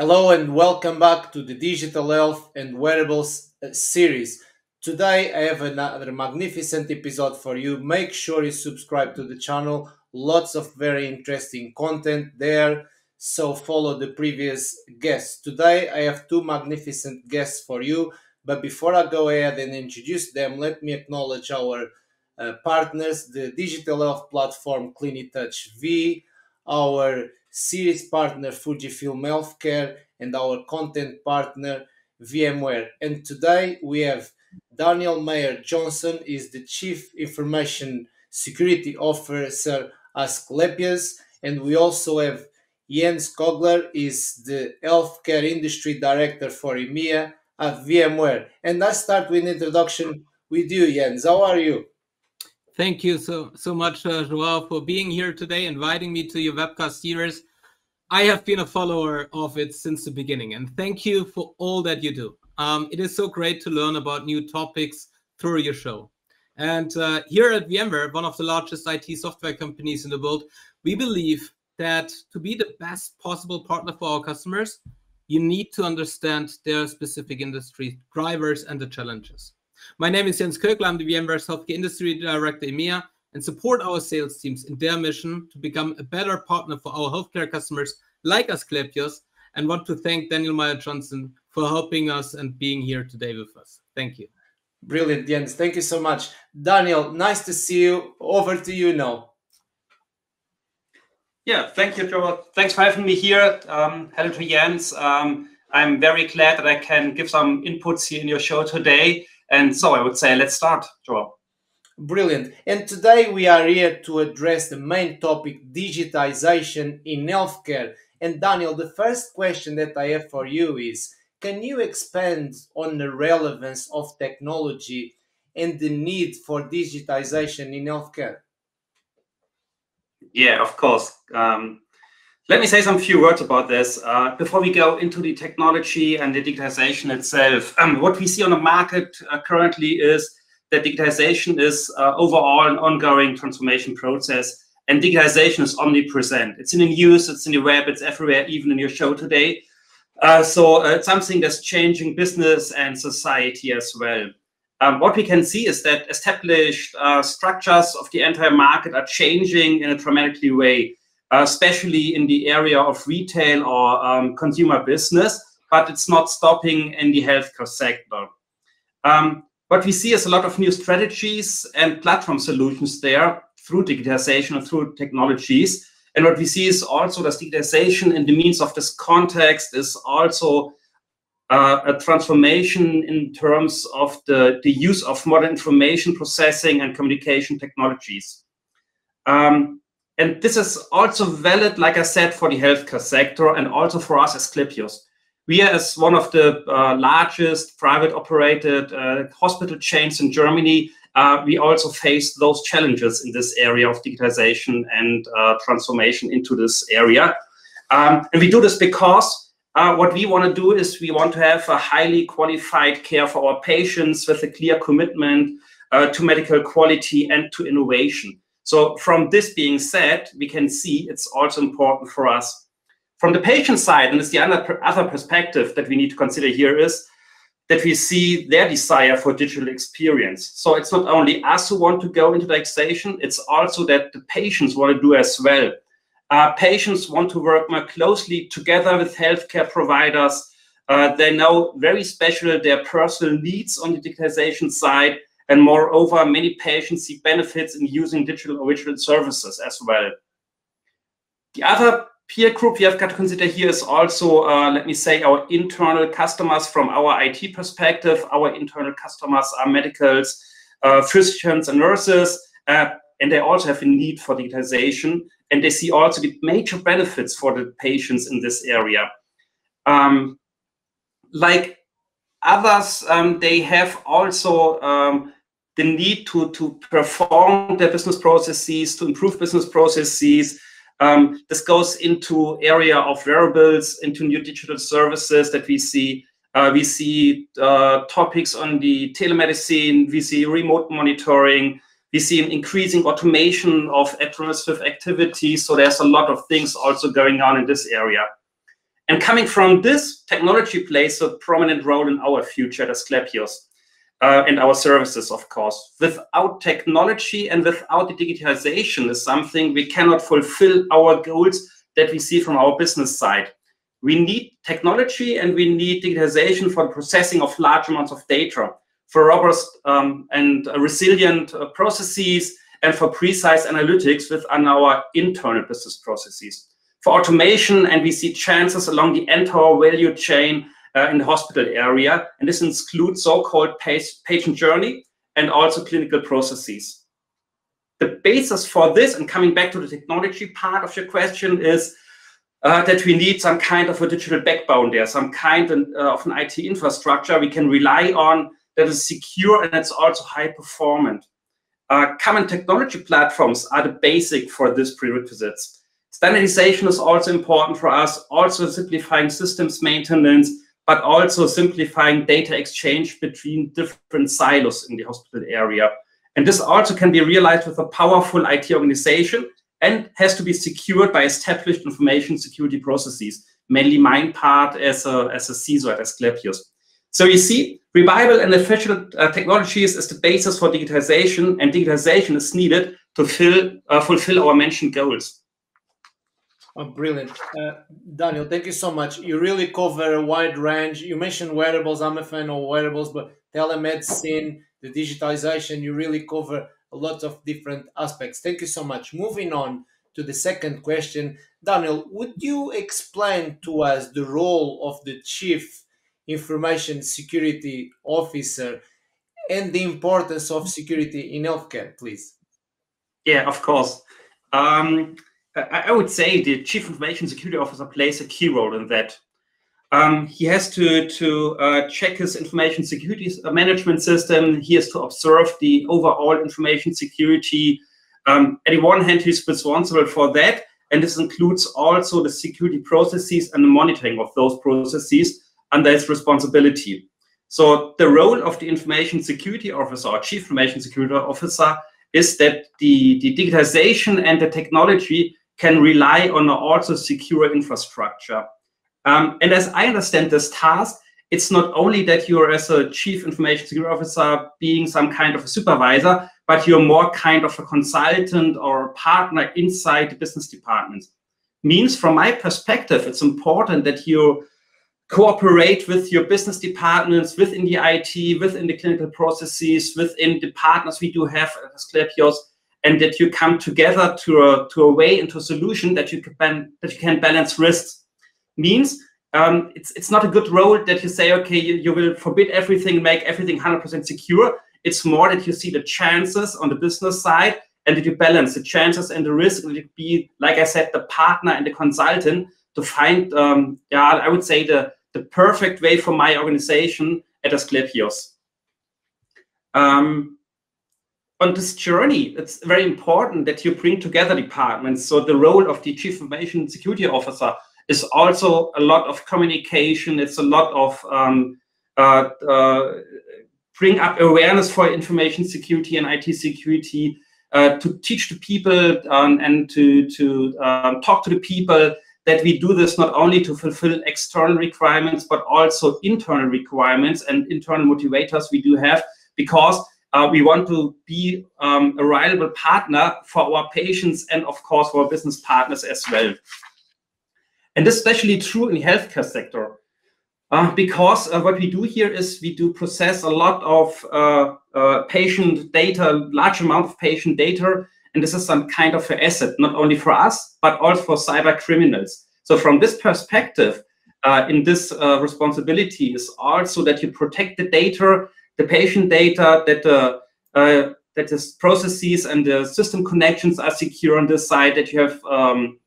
Hello and welcome back to the Digital Health and Wearables uh, series. Today I have another magnificent episode for you. Make sure you subscribe to the channel. Lots of very interesting content there. So follow the previous guests. Today I have two magnificent guests for you. But before I go ahead and introduce them, let me acknowledge our uh, partners, the digital health platform CliniTouch Vie, our series partner Fujifilm Healthcare, and our content partner VMware. And today we have Daniel Maier-Johnson is the Chief Information Security Officer at Asklepios, and we also have Jens Koegler is the Healthcare Industry Director for EMEA at VMware. And I start with an introduction with you, Jens. How are you? Thank you so so much, uh, Joao, for being here today, inviting me to your webcast series. I have been a follower of it since the beginning, and thank you for all that you do. Um, it is so great to learn about new topics through your show. And uh, here at VMware, one of the largest IT software companies in the world, we believe that to be the best possible partner for our customers, you need to understand their specific industry drivers and the challenges. My name is Jens Koegler. I'm the VMware Healthcare Industry Director EMEA and support our sales teams in their mission to become a better partner for our healthcare customers like Asklepios and want to thank Daniel Maier-Johnson for helping us and being here today with us. Thank you. Brilliant, Jens. Thank you so much. Daniel, nice to see you. Over to you now. Yeah, thank you, Joe. Thanks for having me here. Um, hello to Jens. Um, I'm very glad that I can give some inputs here in your show today. And so I would say, let's start, Joe. Brilliant. And today we are here to address the main topic digitization in healthcare. And Daniel, the first question that I have for you is can you expand on the relevance of technology and the need for digitization in healthcare? Yeah, of course. Um, let me say some few words about this uh, before we go into the technology and the digitization itself. Um, what we see on the market uh, currently is that digitization is uh, overall an ongoing transformation process, and digitization is omnipresent. It's in the news, it's in the web, it's everywhere, even in your show today. Uh, so uh, it's something that's changing business and society as well. Um, what we can see is that established uh, structures of the entire market are changing in a dramatically way, uh, especially in the area of retail or um, consumer business, but it's not stopping in the healthcare sector. Um, what we see is a lot of new strategies and platform solutions there through digitization and through technologies. And what we see is also that digitization in the means of this context is also uh, a transformation in terms of the, the use of modern information processing and communication technologies. Um, and this is also valid, like I said, for the healthcare sector and also for us as Asklepios. We, are as one of the uh, largest private operated uh, hospital chains in Germany, uh, we also face those challenges in this area of digitization and uh, transformation into this area. Um, and we do this because uh, what we want to do is we want to have a highly qualified care for our patients with a clear commitment uh, to medical quality and to innovation. So from this being said, we can see it's also important for us from the patient side, and it's the other, other perspective that we need to consider here is that we see their desire for digital experience. So it's not only us who want to go into taxation, it's also that the patients want to do as well. Uh, patients want to work more closely together with healthcare providers. Uh, they know very special their personal needs on the digitization side. And moreover, many patients see benefits in using digital original services as well. The other peer group we have got to consider here is also, uh, let me say, our internal customers from our IT perspective. Our internal customers are medicals, uh, physicians, and nurses, uh, and they also have a need for digitization, and they see also the major benefits for the patients in this area. Um, like others, um, they have also um, the need to, to perform their business processes, to improve business processes, Um, this goes into area of wearables, into new digital services that we see. Uh, we see uh, topics on the telemedicine. We see remote monitoring. We see an increasing automation of administrative activities. So there's a lot of things also going on in this area. And coming from this, technology plays a prominent role in our future at Asklepios uh, and our services, of course. Without technology and without the digitization is something we cannot fulfill our goals that we see from our business side. We need technology and we need digitization for the processing of large amounts of data, for robust um, and resilient uh, processes, and for precise analytics within our internal business processes. For automation, and we see chances along the entire value chain uh, in the hospital area. And this includes so-called patient journey and also clinical processes. The basis for this, and coming back to the technology part of your question, is uh, that we need some kind of a digital backbone there, some kind uh, of an IT infrastructure we can rely on that is secure and it's also high performant. Uh, common technology platforms are the basic for this prerequisites. Standardization is also important for us, also simplifying systems maintenance, but also simplifying data exchange between different silos in the hospital area. And this also can be realized with a powerful IT organization and has to be secured by established information security processes, mainly mine part as a, as a CISO at Asklepios. So you see, reliable and efficient uh, technologies is the basis for digitization, and digitization is needed to fill, uh, fulfill our mentioned goals. Oh, brilliant. Uh, Daniel, thank you so much. You really cover a wide range. You mentioned wearables. I'm a fan of wearables, but telemedicine, the digitization, you really cover a lot of different aspects. Thank you so much. Moving on to the second question. Daniel, would you explain to us the role of the Chief Information Security Officer and the importance of security in healthcare, please? Yeah, of course. Um, I would say the chief information security officer plays a key role in that. Um, he has to to uh, check his information security uh, management system. He has to observe the overall information security. Um, at the one hand, he's responsible for that, and this includes also the security processes and the monitoring of those processes under his responsibility. So the role of the information security officer or chief information security officer is that the, the digitization and the technology can rely on also secure infrastructure. Um, and as I understand this task, it's not only that you're as a chief information security officer being some kind of a supervisor, but you're more kind of a consultant or partner inside the business department. Means from my perspective, it's important that you cooperate with your business departments, within the IT, within the clinical processes, within the partners we do have at Asklepios, and that you come together to a to a way into a solution that you can that you can balance risks. Means um, it's it's not a good role that you say okay you, you will forbid everything make everything 100% secure. It's more that you see the chances on the business side and that you balance the chances and the risk and be like i said the partner and the consultant to find um, yeah i would say the the perfect way for my organization at Asklepios. Um, on this journey, it's very important that you bring together departments. So the role of the chief information security officer is also a lot of communication. It's a lot of um, uh, uh, bring up awareness for information security and IT security, uh, to teach the people um, and to to um, talk to the people that we do this not only to fulfill external requirements but also internal requirements and internal motivators we do have because uh, we want to be um, a reliable partner for our patients and, of course, for our business partners as well. And this is especially true in the healthcare sector. Uh, because uh, what we do here is we do process a lot of uh, uh, patient data, large amount of patient data, and this is some kind of an asset, not only for us, but also for cyber criminals. So from this perspective, uh, in this responsibility is also that you protect the data the patient data, that the uh, that the processes and the system connections are secure on this side, that you have um,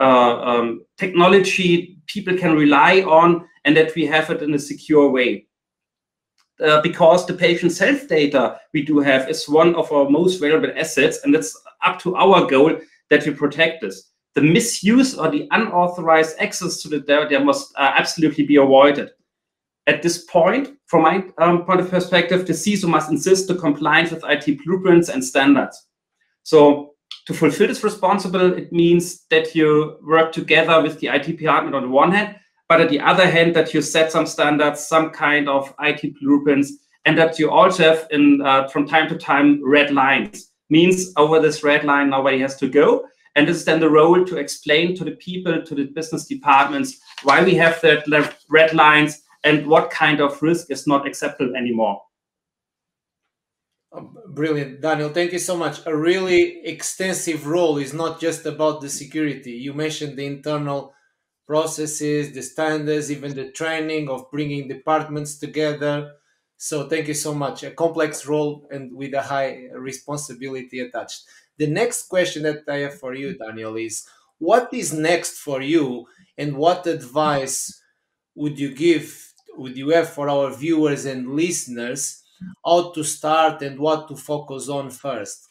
uh, um, technology people can rely on, and that we have it in a secure way. Uh, because the patient's health data we do have is one of our most valuable assets, and it's up to our goal that we protect this. the misuse or the unauthorized access to the data must uh, absolutely be avoided. At this point, from my um, point of perspective, the CISO must insist to compliance with IT blueprints and standards. So to fulfill this responsible, it means that you work together with the IT department on the one hand, but at the other hand, that you set some standards, some kind of IT blueprints, and that you also have in uh, from time to time red lines. Means over this red line, nobody has to go. And this is then the role to explain to the people, to the business departments, why we have that red lines and what kind of risk is not acceptable anymore. Oh, brilliant, Daniel. Thank you so much. A really extensive role is not just about the security. You mentioned the internal processes, the standards, even the training of bringing departments together. So thank you so much. A complex role and with a high responsibility attached. The next question that I have for you, Daniel, is what is next for you and what advice would you give, would you have for our viewers and listeners how to start and what to focus on first?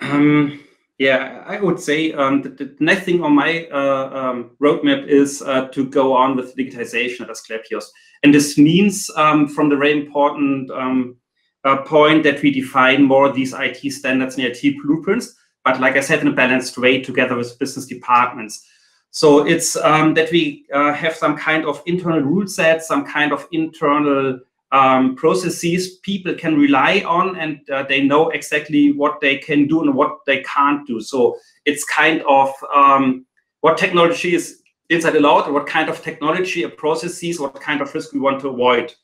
Um, yeah, I would say um, the, the, next thing on my uh, um, roadmap is uh, to go on with digitization at Asklepios. And this means um, from the very important um, uh, point that we define more these IT standards and IT blueprints, but like I said, in a balanced way together with business departments. So it's um, that we uh, have some kind of internal rule set, some kind of internal um, processes people can rely on and uh, they know exactly what they can do and what they can't do. So it's kind of um, what technology is inside allowed, what kind of technology processes, what kind of risk we want to avoid.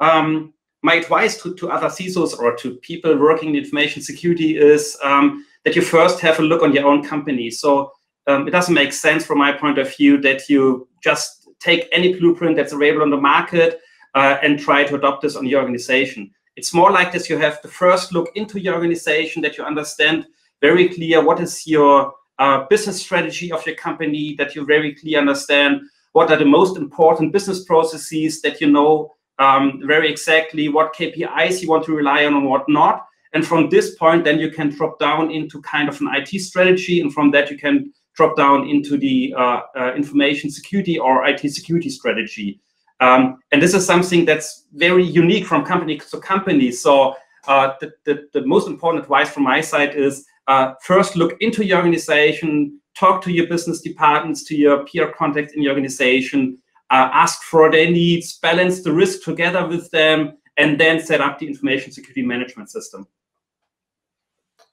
Um, my advice to, to other CISOs or to people working in information security is um, that you first have a look on your own company. So um, it doesn't make sense from my point of view that you just take any blueprint that's available on the market uh, and try to adopt this on your organization. It's more like this. You have the first look into your organization that you understand very clear what is your uh, business strategy of your company, that you very clearly understand what are the most important business processes that you know um, very exactly what KPIs you want to rely on and what not. And from this point, then you can drop down into kind of an IT strategy. And from that, you can drop down into the uh, uh, information security or IT security strategy. Um, and this is something that's very unique from company to company. So uh, the, the, the, most important advice from my side is uh, first look into your organization, talk to your business departments, to your peer contacts in your organization, uh, ask for their needs, balance the risk together with them, and then set up the information security management system.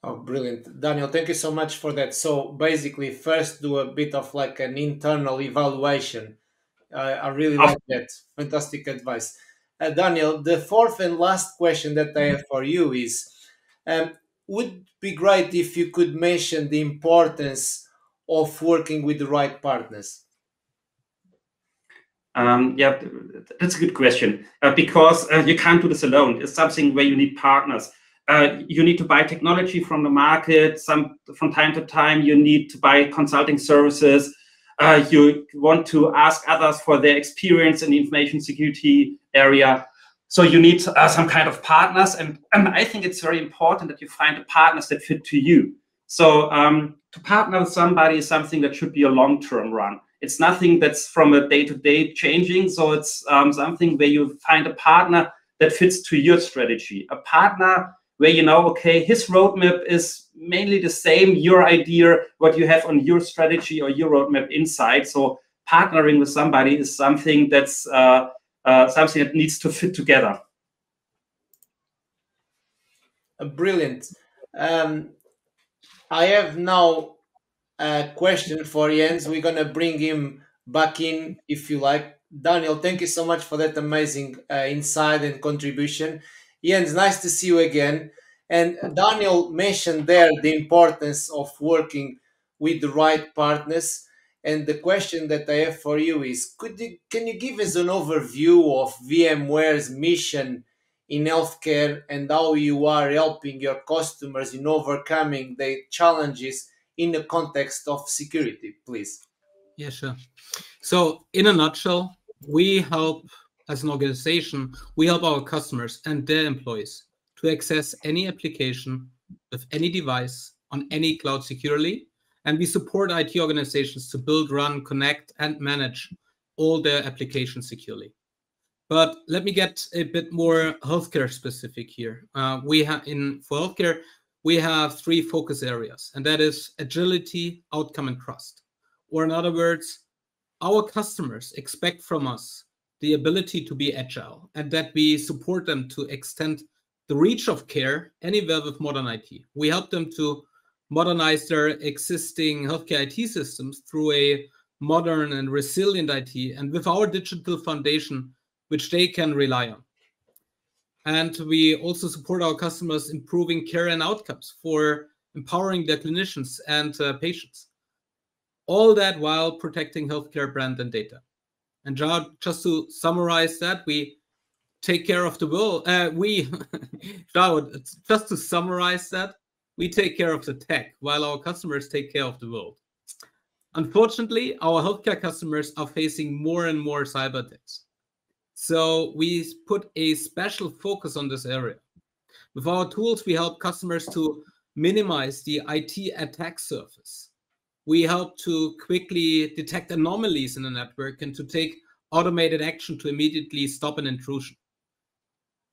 Oh, brilliant. Daniel, thank you so much for that. So basically, first do a bit of like an internal evaluation I, I really like that. Fantastic advice. Uh, Daniel, the fourth and last question that I have for you is um, would be great if you could mention the importance of working with the right partners. Um, yeah, that's a good question uh, because uh, you can't do this alone. It's something where you need partners. Uh, you need to buy technology from the market. Some from time to time, you need to buy consulting services uh, you want to ask others for their experience in the information security area. So you need uh, some kind of partners, and, I think it's very important that you find the partners that fit to you. So um, to partner with somebody is something that should be a long-term run. It's nothing that's from a day-to-day changing. So it's um, something where you find a partner that fits to your strategy. A partner where you know, okay, his roadmap is mainly the same, your idea, what you have on your strategy or your roadmap inside. So partnering with somebody is something that's uh, uh, something that needs to fit together. Uh, brilliant. Um, I have now a question for Jens. We're gonna bring him back in if you like. Daniel, thank you so much for that amazing uh, insight and contribution. Jens, nice to see you again. And Daniel mentioned there the importance of working with the right partners. And the question that I have for you is could you, can you give us an overview of VMware's mission in healthcare and how you are helping your customers in overcoming the challenges in the context of security, please? Yeah, sure. So, in a nutshell, we help as an organization, we help our customers and their employees to access any application with any device on any cloud securely And we support IT organizations to build, run, connect, and manage all their applications securely. But let me get a bit more healthcare specific here. Uh, we have in for healthcare, we have three focus areas, and that is agility, outcome, and trust. Or in other words, our customers expect from us the ability to be agile and that we support them to extend the reach of care anywhere with modern IT. We help them to modernize their existing healthcare IT systems through a modern and resilient IT and with our digital foundation, which they can rely on. And we also support our customers improving care and outcomes for empowering their clinicians and uh, patients. All that while protecting healthcare brand and data. And just to summarize that, we take care of the world. Uh, we, just to summarize that, we take care of the tech while our customers take care of the world. Unfortunately, our healthcare customers are facing more and more cyber attacks. So we put a special focus on this area. With our tools, we help customers to minimize the IT attack surface. We help to quickly detect anomalies in the network and to take automated action to immediately stop an intrusion.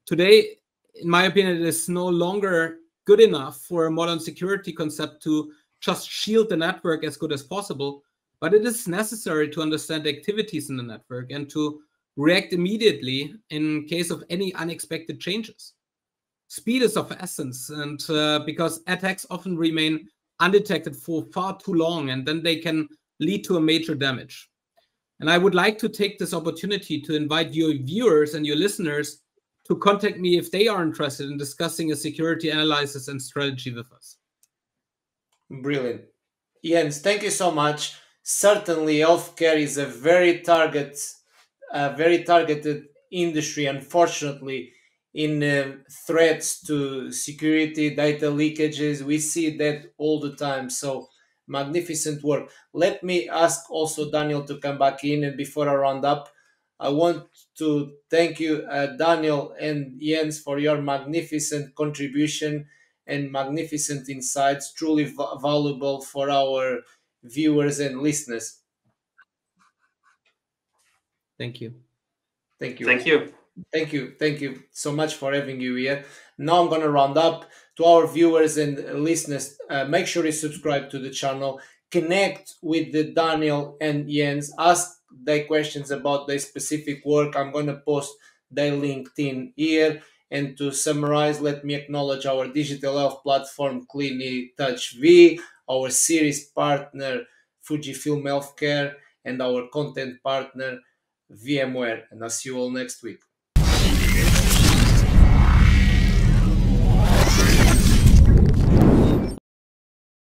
Today, in my opinion, it is no longer good enough for a modern security concept to just shield the network as good as possible, but it is necessary to understand activities in the network and to react immediately in case of any unexpected changes. Speed is of essence, and uh, because attacks often remain undetected for far too long, and then they can lead to a major damage. And I would like to take this opportunity to invite your viewers and your listeners to contact me if they are interested in discussing a security analysis and strategy with us. Brilliant. Jens, thank you so much. Certainly, healthcare is a very target a very targeted industry, unfortunately, in uh, threats to security, data leakages. We see that all the time. So, magnificent work. Let me ask also Daniel to come back in. And before I round up, I want to thank you, uh, Daniel and Jens, for your magnificent contribution and magnificent insights, truly valuable for our viewers and listeners. Thank you. Thank you. Thank you. Thank you. Thank you so much for having you here. Now I'm going to round up to our viewers and listeners. Uh, make sure you subscribe to the channel. Connect with the Daniel and Jens. Ask their questions about their specific work. I'm going to post their LinkedIn here. And to summarize, let me acknowledge our digital health platform, Touch V, our series partner, Fujifilm Healthcare, and our content partner, VMware. And I'll see you all next week.